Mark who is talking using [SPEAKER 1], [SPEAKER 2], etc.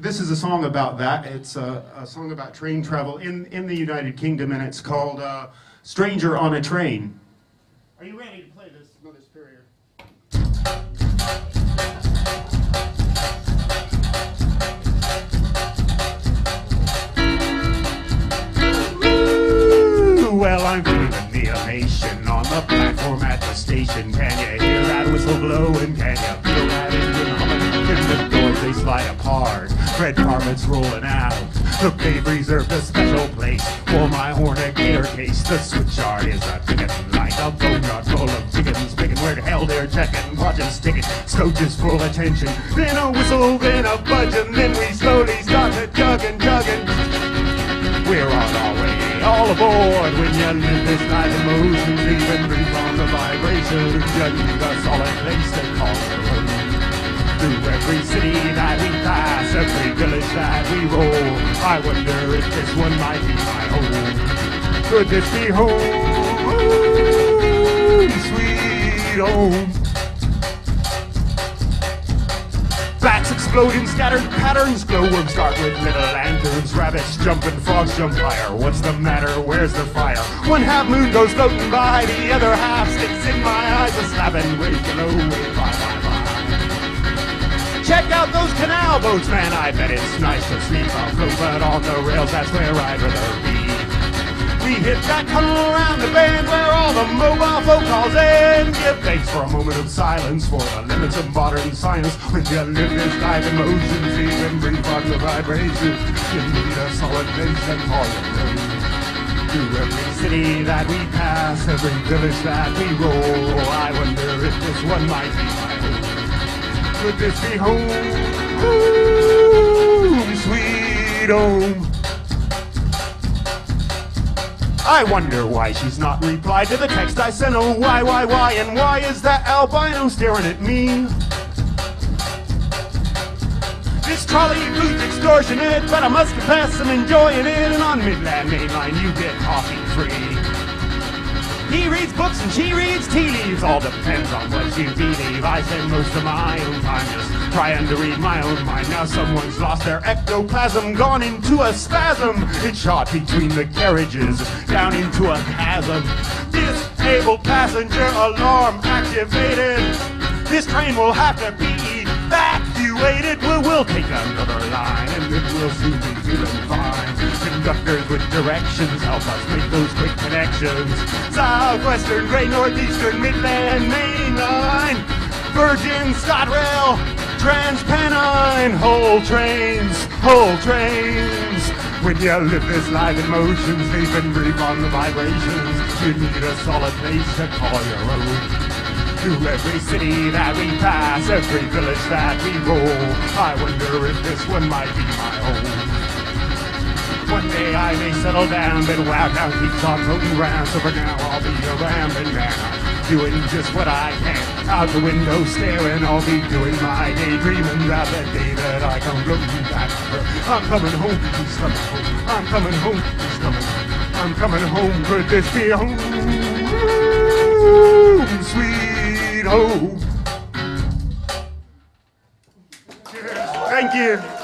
[SPEAKER 1] this is a song about that. It's a, a song about train travel in, in the United Kingdom, and it's called uh, Stranger on a Train. Are you ready to play this, Mother Superior? Ooh, Well, I'm feeling the elation on the platform at the station. Can you hear that whistle blowing? Can you feel that engine humming? In the doors they slide apart, red carpets rolling out. Look, they've reserved a special place for my Hornicator case. The switchyard is a ticketing like a boneyard full of chickens picking where the hell they're checking. Watching ticket, Scotch full attention. Then a whistle, then a budge, and then we slowly start to jug and jug and we're on our way, all aboard. When you live this night, emotions even breathe on the vibration. Need a solid place to call your home. Through every city that we pass, every village that we roll, I wonder if this one might be my home. Could this be home, sweet home? Bats exploding, scattered patterns, glowworms start with little lanterns, rabbits jumping, frogs jump higher. What's the matter? Where's the fire? One half moon goes floating by, the other half sticks in my eyes, a slapping way below, way by my those canal boats, man. I bet it's nice to sleep afloat, but on the rails, that's where I'd rather be. We hit that tunnel around the bend where all the mobile phone calls end. Give thanks for a moment of silence for the limits of modern science. When you live this life, emotions breathe on the vibration. You need a solid base and it home. Through every city that we pass, every village that we roll, oh, I wonder if this one might be my home. Could this be home, sweet home? I wonder why she's not replied to the text I sent. Oh, why, why, why, and why is that albino staring at me? This trolley booth extortionate, but I must confess I'm enjoying it. And on Midland Mainline, you get coffee free. He reads books and she reads tea leaves. All depends on what you believe. I spend most of my own time just trying to read my own mind. Now someone's lost their ectoplasm, gone into a spasm. It's shot between the carriages, down into a chasm. Disabled passenger alarm activated. This train will have to be evacuated. We'll, we'll take another line and then we'll soon be feeling fine. Conductors with directions help us make those quick connections. Southwestern, Great Northeastern, Midland, Main Line, Virgin, ScotRail, TransPennine, Hull Trains, Hull Trains. When you live this life in motions, they can breathe on the vibrations. You need a solid place to call your own. Through every city that we pass, every village that we roll, I wonder if this one might be my home. One day I may settle down, but wow, now keeps on floating round. So for now I'll be a rambling man, doing just what I can. Out the window staring, I'll be doing my daydreaming about that day that I come floating back. I'm coming home, he's coming home. I'm coming home, he's coming home. I'm coming home, could this be home? Sweet home. Cheers. Thank you.